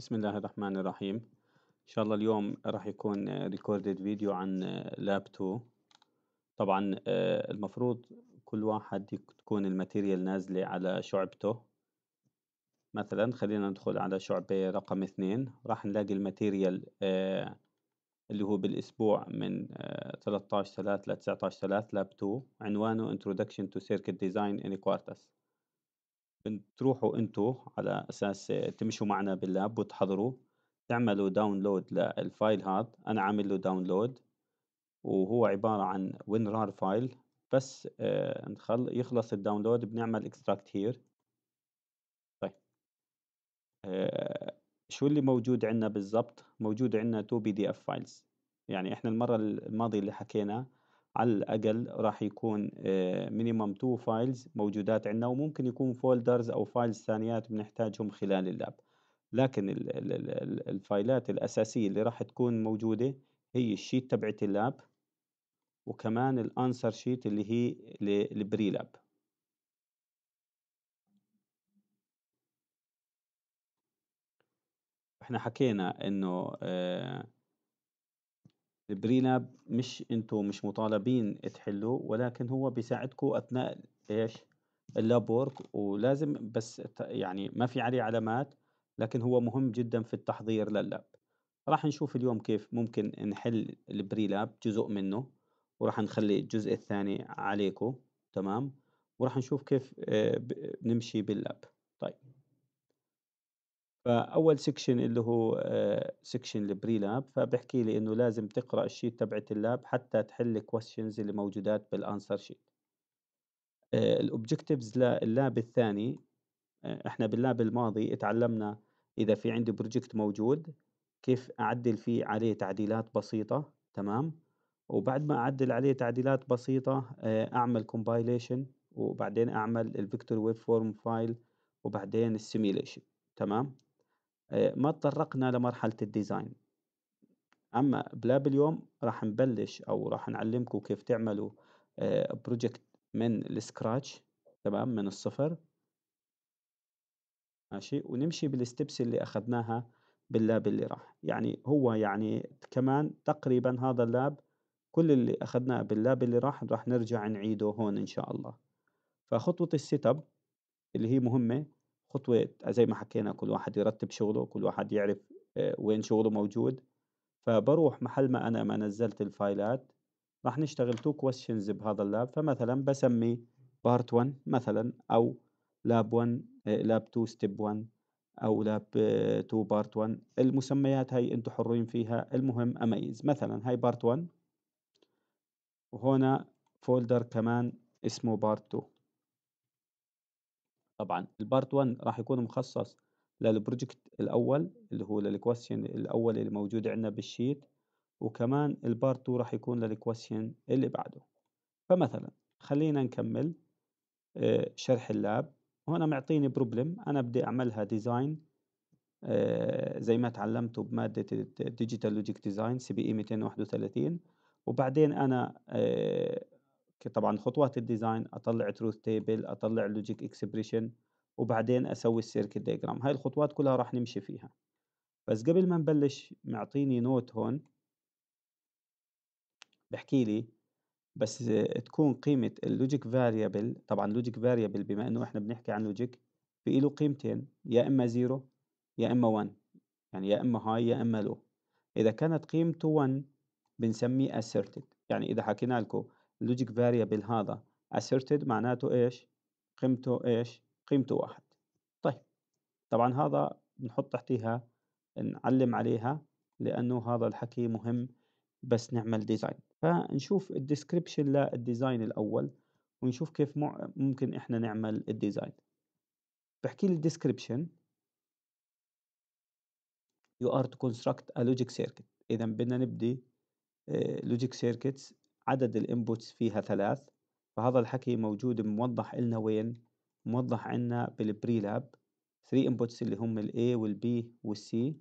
بسم الله الرحمن الرحيم. إن شاء الله اليوم راح يكون recorded video عن Lab 2 طبعا المفروض كل واحد تكون ال material نازلة على شعبته مثلا خلينا ندخل على شعبة رقم اثنين. راح نلاقي ال material اللي هو بالأسبوع من 13 3 ل 19 3 Lab 2 عنوانه Introduction to Circuit Design in Quartus بتروحوا أنتوا على أساس تمشوا معنا بال lab وتحضروا تعملوا download لل file هذا أنا عامل له download وهو عبارة عن RAR file بس آه يخلص ال download بنعمل extract here طيب. آه شو اللي موجود عندنا بالضبط؟ موجود عندنا 2 PDF files يعني إحنا المرة الماضية اللي حكينا على الأقل راح يكون minimum two files موجودات عندنا وممكن يكون folders أو files ثانيات بنحتاجهم خلال ال lab. لكن ال fileات الأساسية اللي راح تكون موجودة هي ال sheet تبعت ال lab وكمان ال answer sheet اللي هي ال pre-lab إحنا حكينا إنه آه ال pre-lab مش أنتم مش مطالبين تحلوه ولكن هو بيساعدكم أثناء إيش؟ ال lab work ولازم بس يعني ما في عليه علامات لكن هو مهم جدا في التحضير لل lab راح نشوف اليوم كيف ممكن نحل ال pre-lab جزء منه وراح نخلي الجزء الثاني عليكم تمام؟ وراح نشوف كيف آه، نمشي بال lab طيب. فأول section اللي هو section ال pre-lab فبحكي لي إنه لازم تقرأ ال sheet تبعت ال lab حتى تحل الكويستشنز اللي موجودات بال answer sheet ال objectives لل lab الثاني آه، إحنا بال lab الماضي اتعلمنا إذا في عندي project موجود كيف أعدل فيه عليه تعديلات بسيطة تمام؟ وبعد ما أعدل عليه تعديلات بسيطة آه، أعمل compilation وبعدين أعمل ال vector waveform file وبعدين ال simulation تمام؟ آه، ما تطرقنا لمرحلة ال design أما ب lab اليوم راح نبلش أو راح نعلمكم كيف تعملوا project آه، من ال scratch تمام من الصفر. ماشي؟ ونمشي بال steps اللي أخذناها بال lab اللي راح. يعني هو يعني كمان تقريبا هذا ال lab كل اللي أخذناه بال lab اللي راح راح نرجع نعيده هون إن شاء الله. فخطوة ال setup اللي هي مهمة خطوة زي ما حكينا كل واحد يرتب شغله كل واحد يعرف آه، وين شغله موجود. فبروح محل ما أنا ما نزلت ال fileات راح نشتغل two questions بهذا ال lab. فمثلا بسمي Part 1 مثلا أو Lab 1 Lab 2 Step 1 أو Lab 2 Part 1 المسميات هاي أنتم حرين فيها. المهم أميز. مثلا هاي Part 1 وهنا folder كمان اسمه Part 2 طبعا. ال Part 1 راح يكون مخصص لل project الأول اللي هو لل question الأول اللي موجود عندنا بال sheet وكمان ال Part 2 راح يكون لل question اللي بعده. فمثلا خلينا نكمل آه، شرح ال lab. وهنا معطيني problem أنا بدي أعملها design آه، زي ما تعلمته بمادة ال digital logic design CPE 231 وبعدين أنا طبعا خطوات ال design أطلع truth table أطلع logic expression وبعدين أسوي ال circuit diagram هاي الخطوات كلها راح نمشي فيها. بس قبل ما نبلش معطيني note هون. بحكي لي بس تكون قيمة ال logic variable طبعا logic variable بما إنه إحنا بنحكي عن logic في له قيمتين. يا إما zero يا إما 1 يعني يا إما high يا إما low إذا كانت قيمته 1 بنسميه asserted يعني إذا حكينا لكم ال logic variable هذا. asserted معناته إيش؟ قيمته إيش؟ قيمته واحد. طيب طبعا هذا بنحط تحتيها نعلم عليها لأنه هذا الحكي مهم بس نعمل design فنشوف ال description لل design الأول ونشوف كيف ممكن إحنا نعمل ال design بحكي لي ال description you are to construct a logic circuit. إذا بدنا نبني logic circuits عدد ال inputs فيها ثلاث فهذا الحكي موجود موضح لنا وين؟ موضح عنا بال pre-lab 3 inputs اللي هم ال A وال B وال C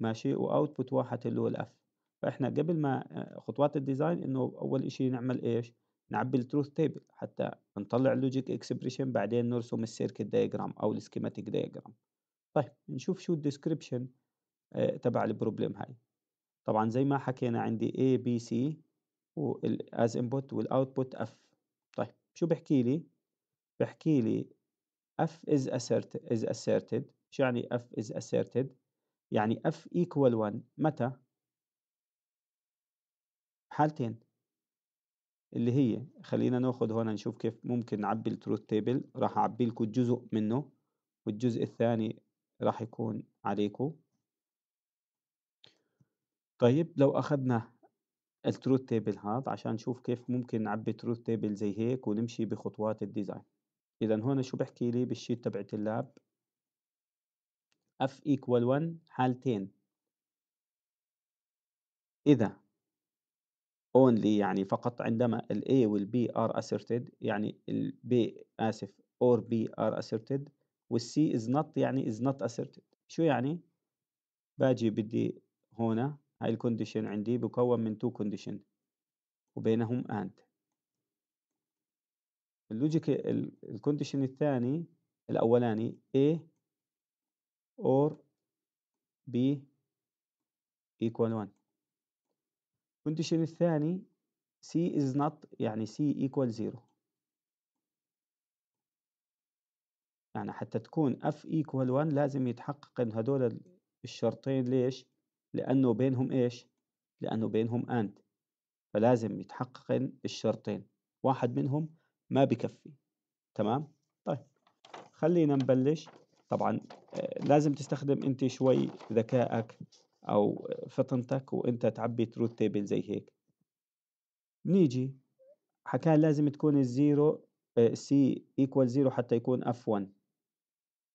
ماشي؟ و output واحد اللي هو ال F فإحنا قبل ما خطوات ال design إنه أول إشي نعمل إيش؟ نعبي ال truth table حتى نطلع ال logic expression بعدين نرسم ال circuit diagram أو ال schematic diagram طيب نشوف شو ال description آه، تبع ال problem هاي. طبعا زي ما حكينا عندي A B C. as input وال output F. طيب شو بحكي لي؟ بحكي لي F is asserted is asserted. شو يعني F is asserted يعني F equal 1 متى؟ حالتين. اللي هي خلينا ناخذ هون نشوف كيف ممكن نعبي ال truth table راح أعبي لكم جزء منه والجزء الثاني راح يكون عليكم. طيب لو أخذنا ال truth table هذا عشان نشوف كيف ممكن نعبي truth table زي هيك ونمشي بخطوات ال design إذا هون شو بحكي لي بال sheet تبعت ال lab؟ F equal 1 حالتين إذا only يعني فقط عندما ال A وال B are asserted يعني ال B آسف or B are asserted وال C is not يعني is not asserted. شو يعني؟ باجي بدي هنا هاي ال condition عندي بكون من two condition وبينهم and. ال logic ال condition الثاني الأولاني A or B equal 1 ال condition الثاني C is not يعني C equal 0 يعني حتى تكون F equal 1 لازم يتحقق إن هدول الشرطين ليش؟ لأنه بينهم إيش؟ لأنه بينهم AND. فلازم يتحقق الشرطين. واحد منهم ما بكفي. تمام؟ طيب. خلينا نبلش. طبعا آه، لازم تستخدم أنت شوي ذكائك أو فطنتك وأنت تعبي truth table زي هيك. نيجي. حكى لازم تكون ال zero C equal zero حتى يكون F 1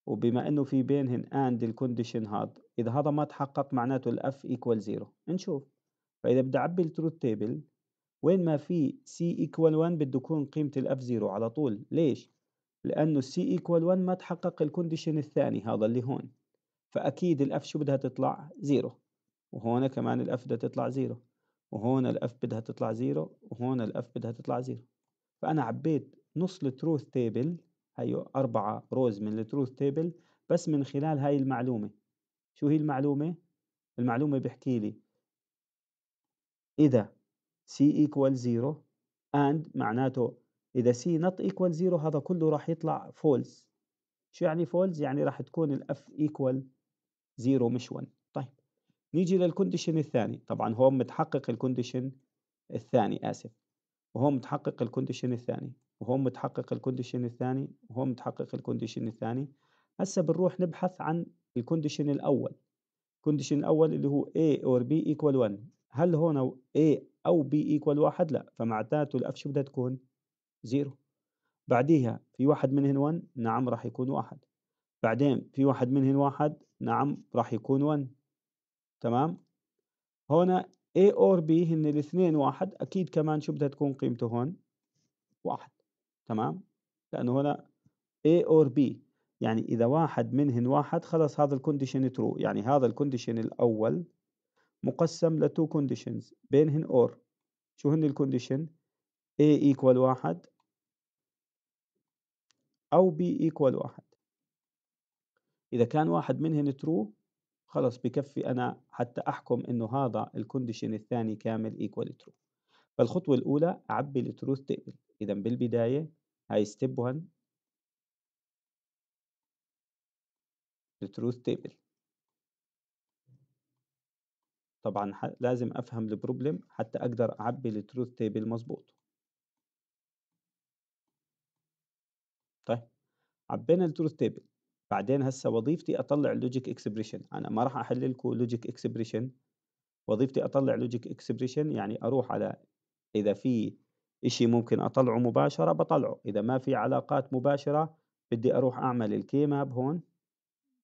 وبما إنه في بينهن and ال condition هذا إذا هذا ما تحقق معناته ال F equal zero نشوف. فإذا بدي اعبي ال truth table وين ما في C equal 1 بده يكون قيمة ال F zero على طول. ليش؟ لأنه C equal 1 ما تحقق ال condition الثاني هذا اللي هون. فأكيد ال F شو بدها تطلع؟ zero وهون كمان ال F بدها تطلع zero وهون ال F بدها تطلع zero وهون ال F بدها تطلع zero فأنا عبيت نص ال truth table هي أربعة rows من ال truth table بس من خلال هاي المعلومة. شو هي المعلومة؟ المعلومة بحكي لي. إذا C equal 0 and معناته إذا C not equal 0 هذا كله راح يطلع false. شو يعني false؟ يعني راح تكون ال F equal 0 مش 1 طيب نيجي لل condition الثاني. طبعا هو متحقق ال condition الثاني آسف. وهو متحقق ال condition الثاني. وهو متحقق ال condition الثاني وهو متحقق ال condition الثاني. هسه بنروح نبحث عن ال condition الأول. ال condition الأول اللي هو A or B equal 1 هل هون A أو B equal 1 لا فمعناته ال F شو بدها تكون؟ 0 بعديها في واحد منهن 1 نعم راح يكون واحد. بعدين في واحد منهن واحد نعم راح يكون 1 تمام؟ هنا A or B هن الاثنين واحد أكيد كمان شو بدها تكون قيمته هون؟ واحد. تمام؟ لأنه هنا A or B. يعني إذا واحد منهن واحد خلص هذا ال condition true يعني هذا ال condition الأول مقسم ل two conditions بينهن or. شو هن ال condition A equal واحد أو B equal واحد. إذا كان واحد منهن true خلص بكفي أنا حتى أحكم إنه هذا ال condition الثاني كامل equal true فالخطوة الأولى أعبي ال truth table إذا بالبداية هاي step 1 ال truth table طبعا لازم أفهم ال problem حتى أقدر أعبي ال truth table مظبوط. طيب عبينا ال truth table بعدين هسه وظيفتي أطلع ال logic expression أنا ما راح احل لكم logic expression وظيفتي أطلع logic expression يعني أروح على إذا في إشي ممكن أطلعه مباشرة بطلعه إذا ما في علاقات مباشرة بدي أروح أعمل ال K map هون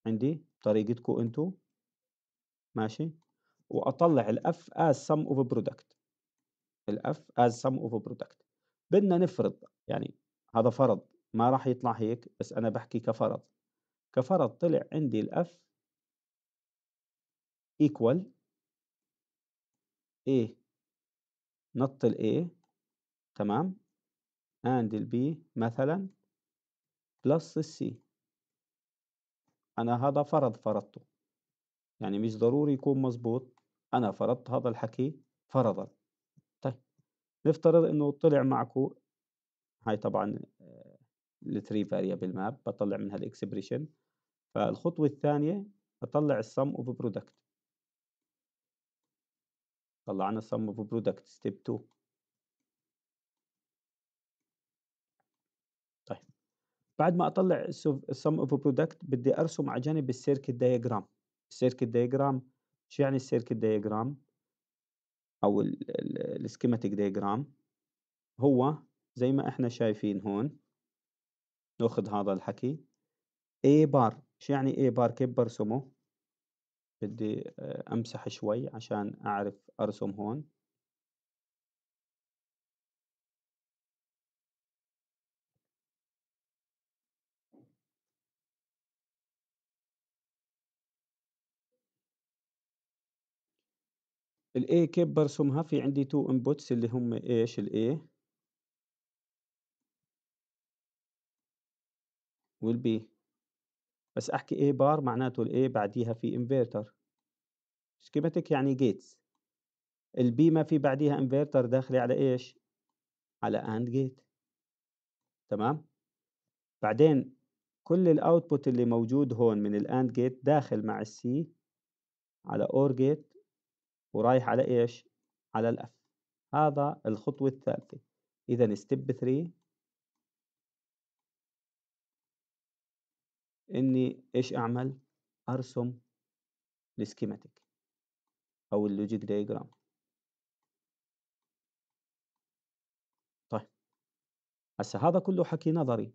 عندي طريقتكم أنتو؟ ماشي؟ وأطلع ال F as sum of product. ال F as sum of product. بدنا نفرض يعني هذا فرض ما راح يطلع هيك بس أنا بحكي كفرض. كفرض طلع عندي ال F equal A. not ال A. تمام؟ and ال B مثلا plus ال C. أنا هذا فرض فرضته. يعني مش ضروري يكون مزبوط أنا فرضت هذا الحكي فرضا. طيب نفترض إنه طلع معكو هاي طبعا ال three variable map بطلع منها ال expression فالخطوة الثانية أطلع ال sum of product طلعنا ال sum of product step 2 طيب بعد ما أطلع ال sum of product بدي أرسم على جنب ال circuit diagram ال circuit diagram شو يعني ال circuit diagram أو ال schematic diagram هو زي ما إحنا شايفين هون. ناخذ هذا الحكي. A bar شو يعني A bar كيف برسمه؟ بدي آه، أمسح شوي عشان أعرف أرسم هون. ال A كيف برسمها في عندي two inputs اللي هم إيش؟ ال A وال B بس أحكي A bar معناته ال A بعديها في inverter schematic يعني gates ال B ما في بعديها انفرتر داخلي على إيش؟ على AND gate تمام؟ بعدين كل ال output اللي موجود هون من ال AND gate داخل مع ال C على OR gate ورايح على إيش؟ على ال F. هذا الخطوة الثالثة. إذا step 3 إني إيش أعمل؟ أرسم ال schematic أو ال logic diagram طيب. هسه هذا كله حكي نظري.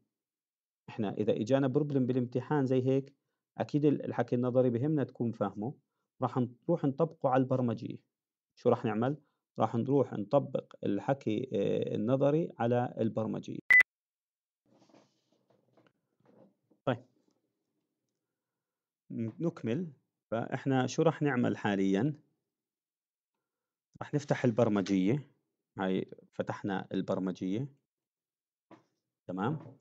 إحنا إذا إجانا problem بالامتحان زي هيك أكيد الحكي النظري بهمنا تكون فاهمه. راح نروح نطبقه على البرمجيه شو راح نعمل؟ راح نروح نطبق الحكي آه، النظري على البرمجيه طيب. نكمل. فإحنا شو راح نعمل حاليا؟ راح نفتح البرمجية. هاي فتحنا البرمجية. تمام؟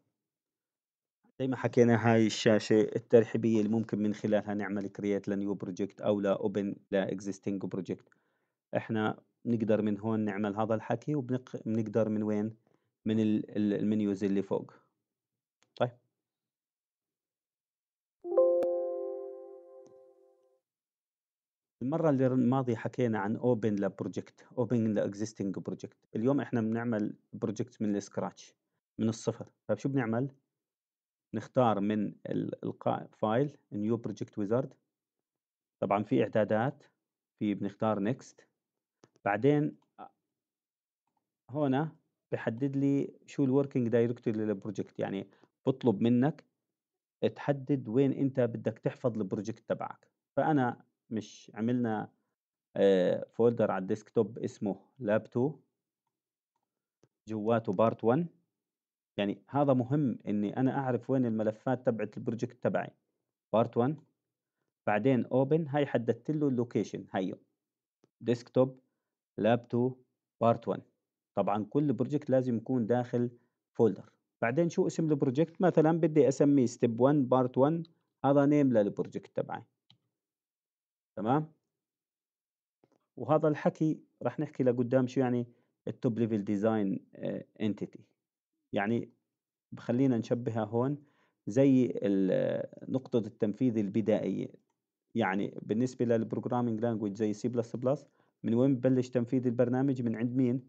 زي ما حكينا هاي الشاشة الترحيبية اللي ممكن من خلالها نعمل create ل new project أو لا open ل existing project إحنا بنقدر من هون نعمل هذا الحكي وبنقدر من وين؟ من ال menus اللي فوق. طيب. المرة اللي الماضية حكينا عن open ل project open ل existing project اليوم إحنا بنعمل project من ال scratch من الصفر. فشو بنعمل؟ نختار من القاء file new project wizard طبعا في إعدادات في بنختار next بعدين هنا بحدد لي شو ال working directory لل project يعني بطلب منك تحدد وين أنت بدك تحفظ ال project تبعك. فأنا مش عملنا folder على ال desktop اسمه lab 2 جواته part 1 يعني هذا مهم إني أنا أعرف وين الملفات تبعت ال project تبعي. part 1 بعدين open هاي حددت له ال location هيو. desktop lab 2 part 1 طبعا كل project لازم يكون داخل folder بعدين شو اسم ال project؟ مثلا بدي أسميه step 1 part 1 هذا name لل project تبعي. تمام؟ وهذا الحكي راح نحكي لقدام شو يعني؟ ال top level design entity يعني بخلينا نشبهها هون زي نقطة التنفيذ البدائية. يعني بالنسبة لل programming language زي C plus plus من وين ببلش تنفيذ البرنامج؟ من عند مين؟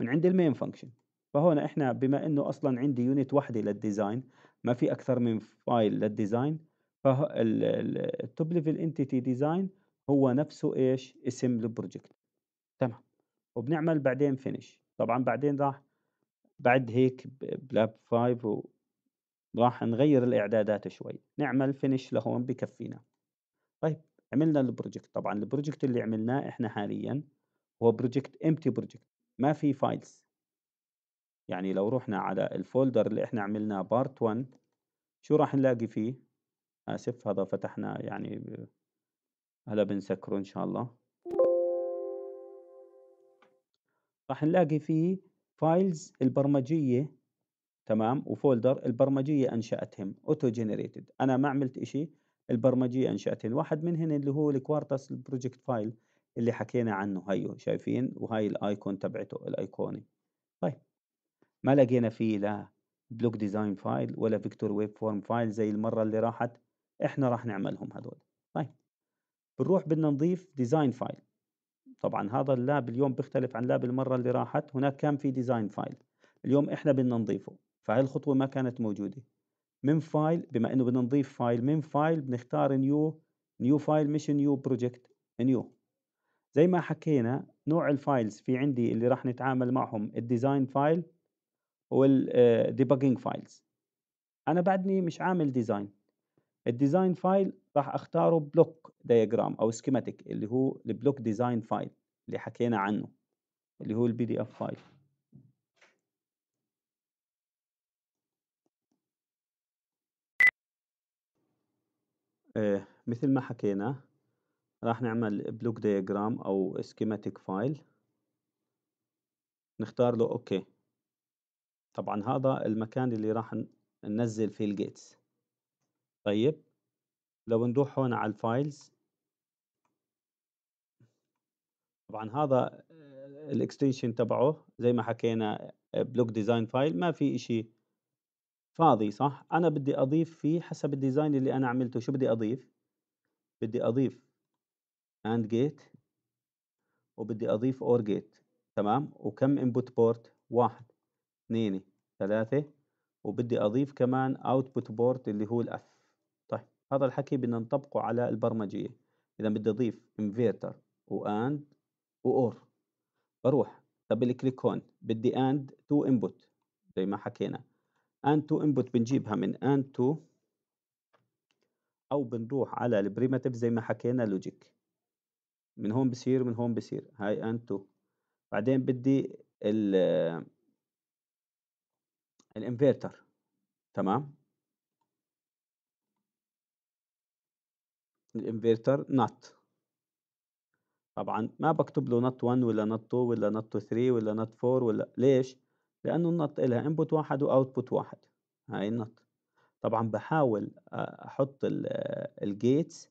من عند ال main function فهون إحنا بما إنه أصلا عندي unit واحدة لل design ما في أكثر من file لل design فال top level entity design هو نفسه إيش؟ اسم ال project تمام. وبنعمل بعدين finish طبعا بعدين راح بعد هيك ب lab 5 راح نغير الإعدادات شوي. نعمل finish لهون بكفينا. طيب عملنا ال project طبعا ال project اللي عملناه إحنا حاليا هو project empty project ما في files يعني لو رحنا على ال folder اللي إحنا عملناه part 1 شو راح نلاقي فيه؟ آسف هذا فتحنا يعني هلا بنسكره إن شاء الله. راح نلاقي فيه files البرمجية تمام؟ و folder البرمجية أنشأتهم auto generated أنا ما عملت إشي البرمجية أنشأتهن. واحد منهن اللي هو ال Quartus ال project file اللي حكينا عنه. هيو شايفين؟ وهاي ال icon تبعته ال icon طيب. ما لقينا فيه لا block design file ولا vector waveform file زي المرة اللي راحت. إحنا راح نعملهم هذول. طيب. بنروح بدنا نضيف design file طبعا هذا ال lab اليوم بيختلف عن lab المرة اللي راحت. هناك كان في design file اليوم إحنا بدنا نضيفه. فهي الخطوة ما كانت موجودة. من file بما إنه بدنا نضيف file من file بنختار new new file مش new project new زي ما حكينا نوع ال files في عندي اللي راح نتعامل معهم ال design file و ال debugging files أنا بعدني مش عامل design ال design file راح أختاره block diagram أو schematic اللي هو ال block design file اللي حكينا عنه اللي هو ال BDF file مثل ما حكينا راح نعمل block diagram أو schematic file نختار له okay طبعا هذا المكان اللي راح ننزل فيه ال gates طيب لو نروح هون على ال files طبعا هذا ال extension تبعه زي ما حكينا block design file ما في إشي فاضي صح؟ أنا بدي أضيف فيه حسب ال design اللي أنا عملته. شو بدي أضيف؟ بدي أضيف AND gate وبدي أضيف OR gate تمام؟ وكم input port؟ واحد اثنين ثلاثة وبدي أضيف كمان output port اللي هو ال F. هذا الحكي بدنا نطبقه على البرمجية. إذا بدي أضيف inverter و AND و OR بروح double click هون بدي AND two input زي ما حكينا. AND two input بنجيبها من AND two أو بنروح على ال primitive زي ما حكينا logic من هون بصير من هون بصير. هاي AND two بعدين بدي ال الinverter تمام؟ ال inverter NOT. طبعا ما بكتب له NOT 1 ولا NOT 2 ولا NOT 3 ولا NOT 4 ولا ليش؟ لأنه ال NOT لها input واحد و output واحد. هاي ال NOT. طبعا بحاول أحط ال gates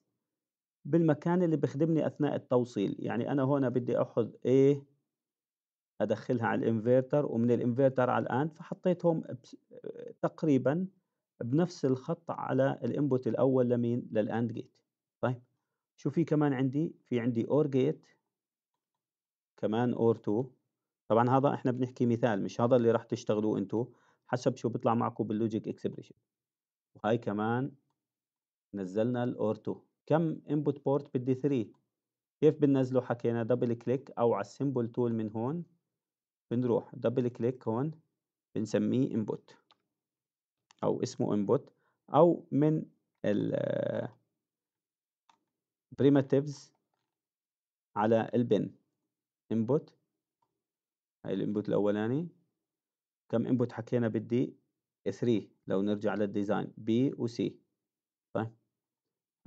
بالمكان اللي بخدمني أثناء التوصيل. يعني أنا هنا بدي أخذ A أدخلها على الانفرتر ومن الانفرتر على ال AND فحطيتهم تقريبا بنفس الخط على ال input الأول لمين؟ لل AND gate طيب. شو في كمان عندي؟ في عندي OR gate كمان OR 2 طبعا هذا إحنا بنحكي مثال مش هذا اللي راح تشتغلوه انتو حسب شو بيطلع معكم بال logic expression وهاي كمان نزلنا ال OR 2 كم input port بدي 3 كيف بننزله؟ حكينا double click أو على ال symbol tool من هون. بنروح double click هون بنسميه input أو اسمه input أو من ال primitives على ال pin input هاي ال input الأولاني. كم input حكينا بدي 3 لو نرجع لل design و C. طيب.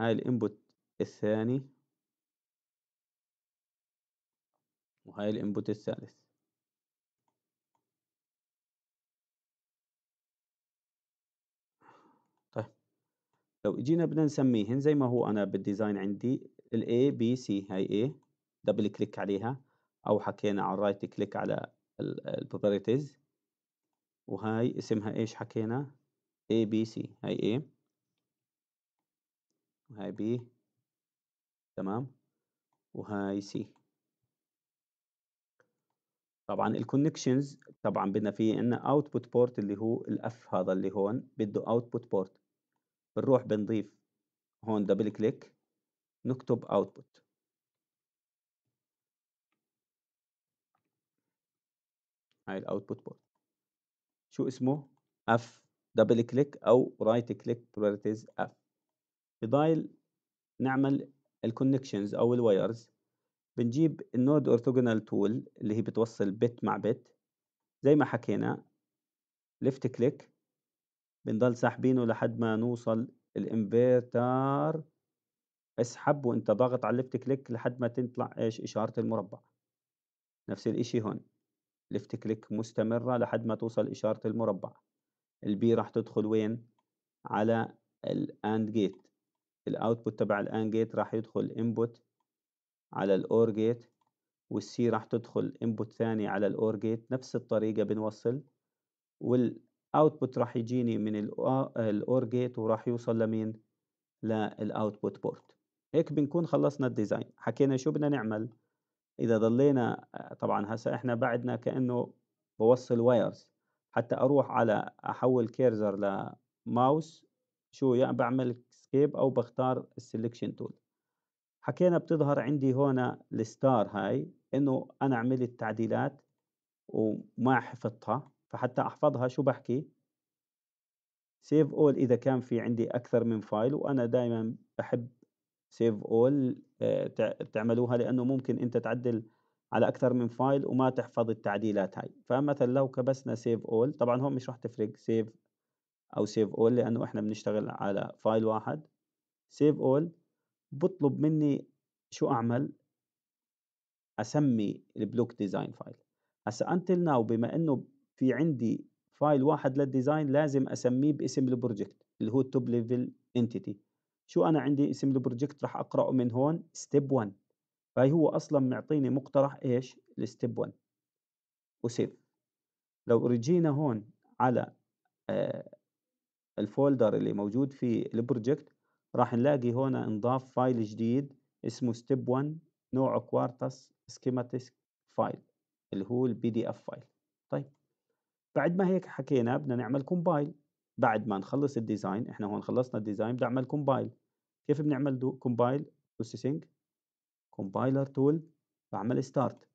هاي ال input الثاني. وهاي ال input الثالث طيب لو اجينا بدنا نسميهن زي ما هو أنا بال design عندي ال A B C هاي A double click عليها أو حكينا على ال right click على ال properties وهاي اسمها إيش حكينا؟ A B C هاي A. وهاي B. تمام؟ وهاي C. طبعا ال connections طبعا بدنا في عندنا output port اللي هو ال F هذا اللي هون بده output port بنروح بنضيف هون double click نكتب output هاي ال output port شو اسمه؟ F double click أو right click properties F بضل نعمل ال connections أو ال wires بنجيب ال node orthogonal tool اللي هي بتوصل bit مع bit زي ما حكينا left click بنضل ساحبينه لحد ما نوصل الانفرتر اسحب وانت ضاغط على ال left click لحد ما تطلع إيش؟ إشارة المربع. نفس الإشي هون. left click مستمرة لحد ما توصل إشارة المربع. ال B راح تدخل وين؟ على ال AND gate ال output تبع ال AND gate راح يدخل input على ال OR gate وال C راح تدخل input ثاني على ال OR gate نفس الطريقة بنوصل وال output راح يجيني من ال OR gate وراح يوصل لمين؟ لل output port هيك بنكون خلصنا ال design حكينا شو بدنا نعمل؟ إذا ضلينا طبعا هسا إحنا بعدنا كأنه بوصل wires حتى أروح على أحول cursor الماوس شو يا بعمل escape أو بختار ال selection tool حكينا بتظهر عندي هنا ال star هاي إنه أنا عملت تعديلات وما حفظتها. فحتى أحفظها شو بحكي؟ save all إذا كان في عندي أكثر من file وأنا دائما بحب save all آه، تعملوها لأنه ممكن أنت تعدل على أكثر من file وما تحفظ التعديلات هاي. فمثلا لو كبسنا save all طبعا هون مش راح تفرق save أو save all لأنه إحنا بنشتغل على file واحد. save all بطلب مني شو أعمل؟ أسمي ال block design file هسا until now بما إنه في عندي file واحد لل design لازم أسميه باسم ال project اللي هو ال top level entity شو أنا عندي اسم ال project راح أقرأه من هون step 1 فهي هو أصلا معطيني مقترح إيش؟ ال step 1 و save. لو رجينا هون على آه ال folder اللي موجود فيه ال project راح نلاقي هون انضاف file جديد اسمه step 1 نوعه Quartus schematic file اللي هو ال BDF file طيب. بعد ما هيك حكينا بدنا نعمل compile بعد ما نخلص ال design إحنا هون خلصنا ال design بدي أعمل compile كيف بنعمل compile processing compiler tool بعمل start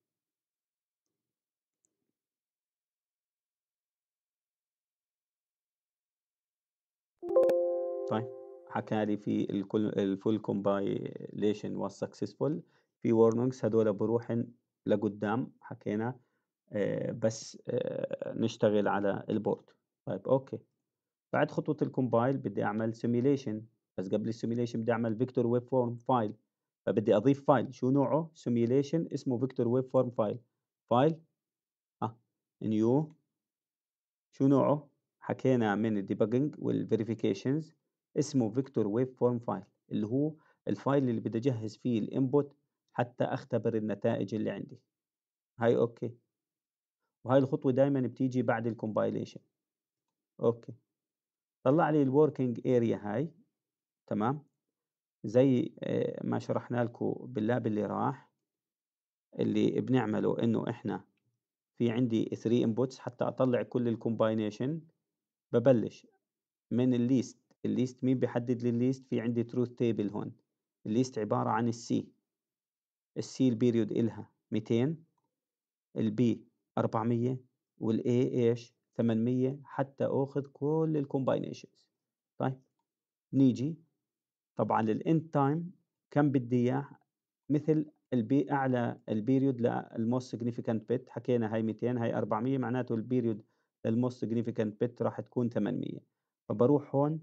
طيب حكى لي في ال full compilation was successful في warnings هدول بروحن لقدام حكينا. آه، بس آه، نشتغل على ال board. طيب okay. بعد خطوة ال compile بدي أعمل simulation بس قبل ال simulation بدي vector waveform file فبدي أضيف file شو نوعه؟ simulation اسمه waveform file file آه. new شو نوعه؟ حكينا من ال debugging وال verifications اسمه waveform file اللي هو ال file اللي بدي أجهز فيه ال input حتى أختبر النتائج اللي عندي. هاي okay. وهاي الخطوة دائما بتيجي بعد ال compilation okay. طلع لي ال working area هاي. تمام. زي آه، ما شرحنا لكم بال lab اللي راح اللي بنعمله إنه إحنا في عندي 3 inputs حتى أطلع كل ال combination ببلش. من ال least ال least مين بيحدد لي ال least في عندي truth table هون. ال least عبارة عن ال C ال C ال period إلها 200 ال B 400 وال A إيش؟ 800 حتى آخذ كل ال combinations طيب نيجي طبعا لل end time كم بدي إياه؟ مثل البي أعلى ال period لل most significant bit حكينا هاي 200 هاي 400 معناته ال period لل most significant bit راح تكون 800 فبروح هون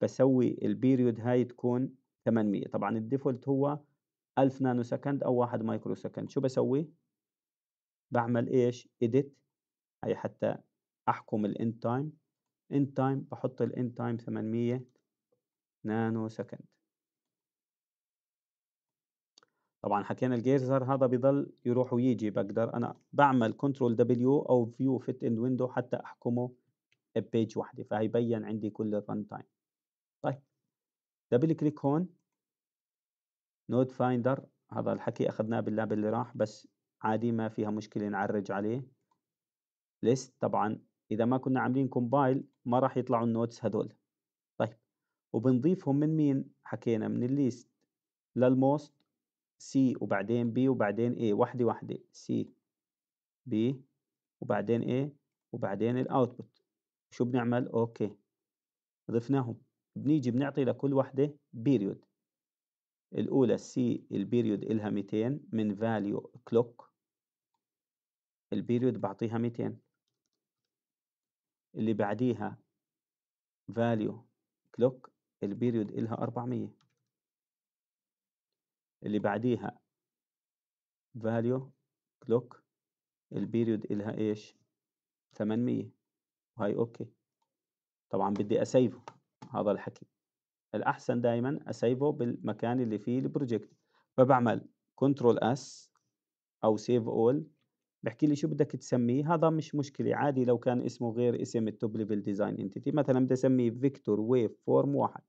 بسوي ال period هاي تكون 800 طبعا ال default هو 1000 nanosecond أو 1 microsecond شو بسوي؟ بعمل إيش؟ edit. هي حتى أحكم ال end time end time بحط ال end time 800 nanosecond. طبعا حكينا ال geyser هذا بضل يروح ويجي. بقدر أنا بعمل control W أو view fit in window حتى أحكمه ب page واحدة. فهيبين عندي كل ال run time طيب. double click هون. node finder هذا الحكي أخذناه بال lab اللي راح. بس عادي ما فيها مشكلة نعرج عليه. list طبعا إذا ما كنا عاملين compile ما راح يطلعوا ال nodes هدول طيب وبنضيفهم من مين؟ حكينا من ال least. لل most C وبعدين B وبعدين A وحدة وحدة. C B وبعدين A وبعدين ال output شو بنعمل؟ okay ضفناهم. بنيجي بنعطي لكل وحدة period الأولى C ال period إلها 200 من value clock ال period بعطيها 200 اللي بعديها value clock ال period إلها 400 اللي بعديها value clock ال period إلها إيش؟ 800 وهي okay طبعا بدي أ save ه هذا الحكي. الأحسن دايمًا أ save ه بالمكان اللي فيه ال project. فبعمل control S أو save all بحكي لي شو بدك تسميه؟ هذا مش مشكلة عادي لو كان اسمه غير اسم ال top level design entity. مثلا بدي أسميه vector waveform واحد.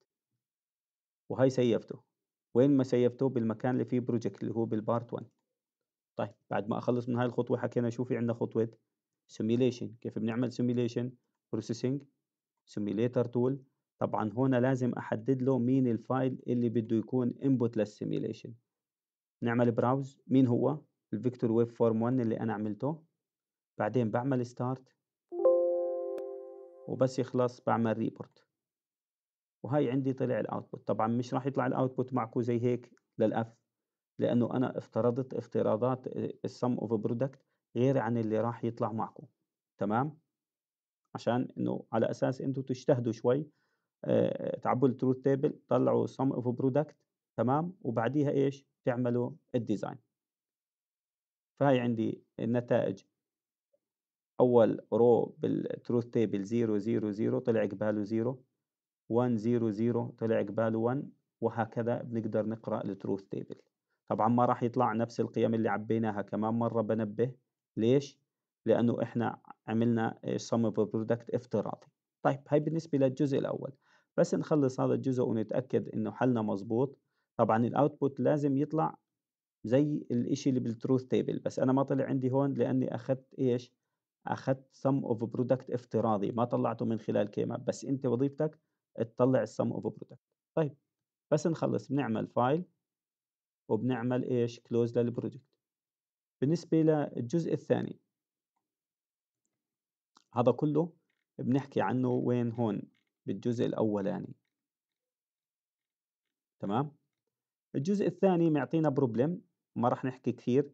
وهي save ته. وين ما save ته؟ بالمكان اللي فيه project اللي هو بال part 1 طيب بعد ما أخلص من هاي الخطوة حكينا شو في عندنا خطوة؟ simulation كيف بنعمل simulation processing simulator tool طبعا هنا لازم أحدد له مين ال file اللي بده يكون input لل simulation نعمل browse مين هو؟ ال vector waveform 1 اللي أنا عملته بعدين بعمل start وبس يخلص بعمل report وهي عندي طلع ال output طبعا مش راح يطلع ال output معكم زي هيك لل F لأنه أنا افترضت افتراضات ال sum of product غير عن اللي راح يطلع معكم تمام؟ عشان إنه على أساس أنتم تجتهدوا شوي تعبوا ال truth table طلعوا sum of product تمام؟ وبعديها إيش؟ تعملوا ال design فهي عندي النتائج. أول row بال truth table 0 0 0 طلع قباله 0 1 0 0 طلع قباله 1 وهكذا بنقدر نقرأ ال truth table طبعا ما راح يطلع نفس القيم اللي عبيناها كمان مرة بنبه. ليش؟ لأنه إحنا عملنا sum of product افتراضي. طيب هاي بالنسبة للجزء الأول. بس نخلص هذا الجزء ونتأكد إنه حلنا مزبوط. طبعا ال output لازم يطلع زي الإشي اللي بال truth table بس أنا ما طلع عندي هون لأني أخذت إيش؟ أخذت sum of product افتراضي ما طلعته من خلال K-map بس أنت وظيفتك تطلع ال sum of product طيب بس نخلص. بنعمل file وبنعمل إيش؟ close لل project بالنسبة للجزء الثاني هذا كله بنحكي عنه وين هون؟ بالجزء الأولاني. تمام؟ الجزء الثاني معطينا problem ما راح نحكي كثير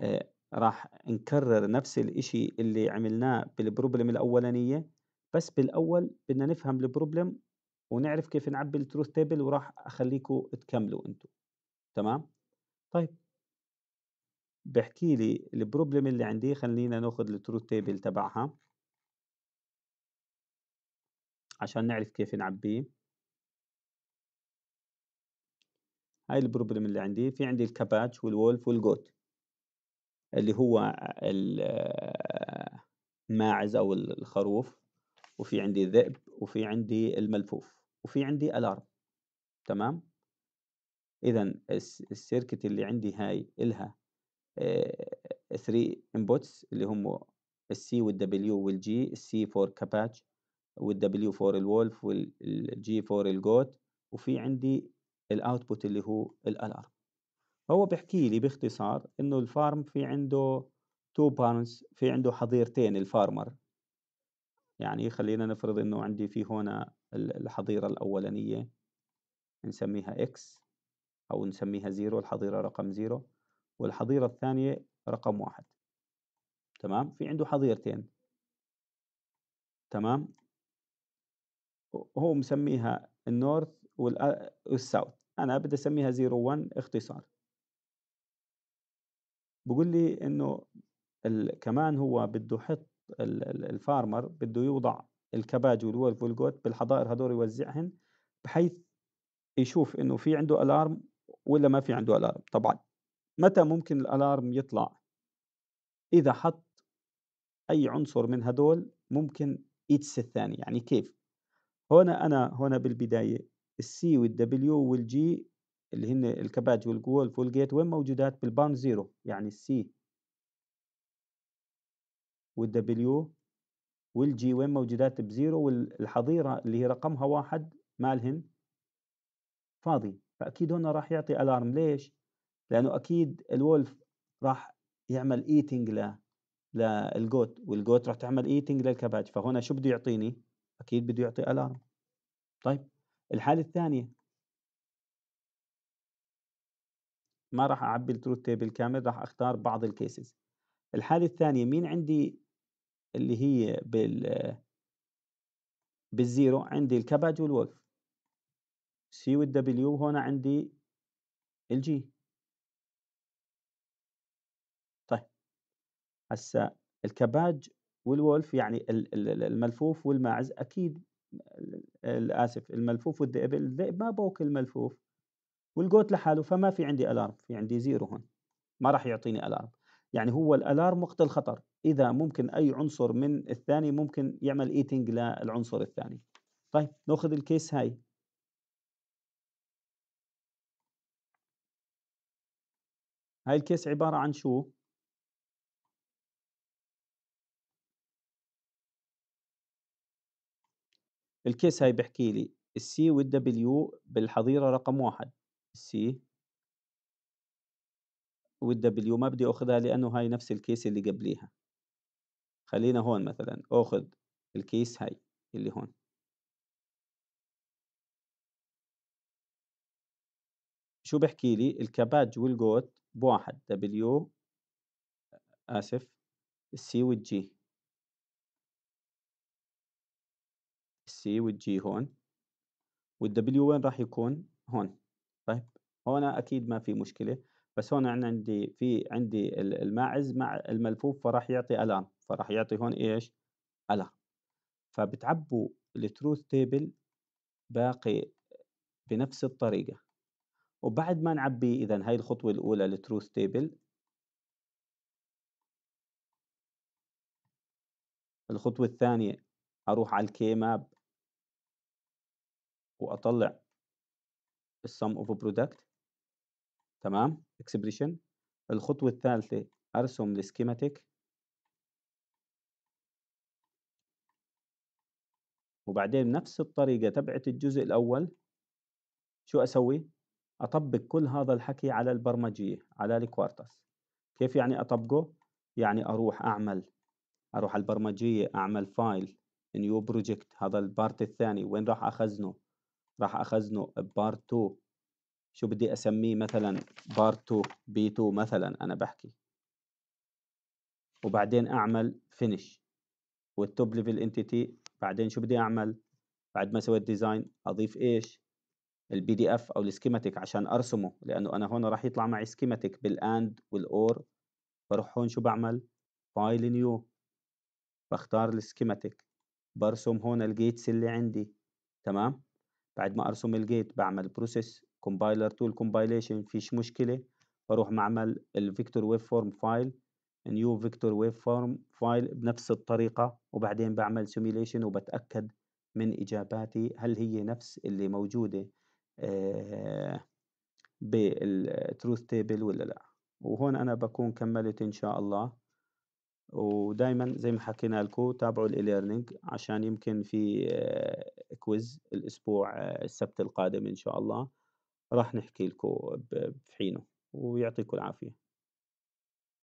آه راح نكرر نفس الإشي اللي عملناه بال problem الأولانية بس بالأول بدنا نفهم البروبلم ونعرف كيف نعبي ال truth table وراح اخليكم تكملوا أنتم تمام؟ طيب. بحكي لي ال problem اللي عندي خلينا ناخذ ال truth table تبعها. عشان نعرف كيف نعبيه. هاي ال problem اللي عندي في عندي ال cabbage وال wolf وال goat اللي هو الماعز أو الخروف وفي عندي ذئب وفي عندي الملفوف وفي عندي alarm تمام؟ اذا ال circuit اللي عندي هاي إلها 3 inputs اللي هم السي والدبليو والجي السي فور كاباتش والدبليو فور الولف والجي فور الجوت وفي عندي ال output اللي هو ال alarm هو بيحكي لي باختصار إنه ال farmer في عنده two barns في عنده حظيرتين ال farmer يعني خلينا نفرض إنه عندي في هنا الحظيرة الأولانية نسميها X أو نسميها zero الحظيرة رقم zero والحظيرة الثانية رقم واحد. تمام؟ في عنده حظيرتين. تمام؟ هو مسميها ال north وال south أنا بدي zero one اختصار. بقول لي إنه كمان هو بده يحط ال farmer بده يوضع ال cabbage وال wolf وال goat بالحظائر هدول يوزعهن بحيث يشوف إنه في عنده alarm ولا ما في عنده alarm طبعا متى ممكن ال alarm يطلع؟ إذا حط أي عنصر من هدول ممكن eats الثاني. يعني كيف؟ هنا أنا هنا بالبداية السي والدبليو والجي اللي هن ال cabbage وال wolf وال goat وين موجودات بال barn zero يعني السي والدبليو والجي وين موجودات ب zero والحظيرة اللي هي رقمها واحد مالهن فاضي. فأكيد هنا راح يعطي alarm ليش؟ لأنه أكيد ال wolf راح يعمل eating ل لل goat وال goat راح تعمل eating لل cabbage فهنا شو بده يعطيني؟ أكيد بده يعطي alarm طيب. الحالة الثانية ما راح أعبي ال truth table كامل راح أختار بعض ال cases الحالة الثانية مين عندي اللي هي بال بال zero؟ عندي ال cabbage وال wolf C وال W هنا عندي ال G طيب. هسا ال cabbage وال wolf يعني الملفوف والماعز أكيد آسف الملفوف والذئب. الذئب ما بوكل الملفوف وال goat لحاله فما في عندي alarm في عندي zero هون. ما راح يعطيني alarm. يعني هو ال alarm وقت الخطر. إذا ممكن أي عنصر من الثاني ممكن يعمل eating للعنصر الثاني. طيب نأخذ ال case هاي. هاي ال case عبارة عن شو؟ ال case هاي بحكي لي ال C وال W بالحظيرة رقم واحد. ال C وال W ما بدي أخذها لأنه هاي نفس ال case اللي قبليها. خلينا هون مثلا أخذ ال case هاي اللي هون. شو بحكي لي؟ ال cabbage وال goat بواحد W آسف السي والجي السي والجي هون وال W وين راح يكون؟ هون. طيب هنا أكيد ما في مشكلة بس هون أنا عندي في عندي الماعز مع الملفوف فراح يعطي alarm فراح يعطي هون إيش؟ alarm فبتعبوا ال truth table باقي بنفس الطريقة. وبعد ما نعبي إذا هاي الخطوة الأولى ال truth table الخطوة الثانية أروح على ال K-map وأطلع ال sum of product تمام expression الخطوة الثالثة أرسم ال schematic وبعدين نفس الطريقة تبعت الجزء الأول شو أسوي؟ أطبق كل هذا الحكي على البرمجية على ال Quartus كيف يعني أطبقه؟ يعني أروح أعمل أروح على البرمجية أعمل file new project هذا ال part الثاني وين راح أخزنه؟ راح أخزنه ب part 2 شو بدي أسميه مثلا؟ part 2 P 2 مثلا أنا بحكي. وبعدين أعمل finish وال top level entity بعدين شو بدي أعمل؟ بعد ما سويت design أضيف إيش؟ ال BDF أو ال schematic عشان أرسمه لأنه أنا هون راح يطلع معي schematic بال AND وال OR بروح هون شو بعمل؟ file new بختار ال schematic برسم هون ال gates اللي عندي. تمام؟ بعد ما أرسم ال gate بعمل process compiler tool compilation فيش مشكلة. بروح بعمل ال vector waveform file new vector waveform file بنفس الطريقة. وبعدين بعمل simulation وبتأكد من إجاباتي هل هي نفس اللي موجودة آه، بال truth table ولا لا. وهون أنا بكون كملت إن شاء الله. ودائما زي ما حكينا لكم تابعوا الاي عشان يمكن في quiz آه، الأسبوع آه، السبت القادم إن شاء الله. راح نحكي لكم بحينه ويعطيكم العافية.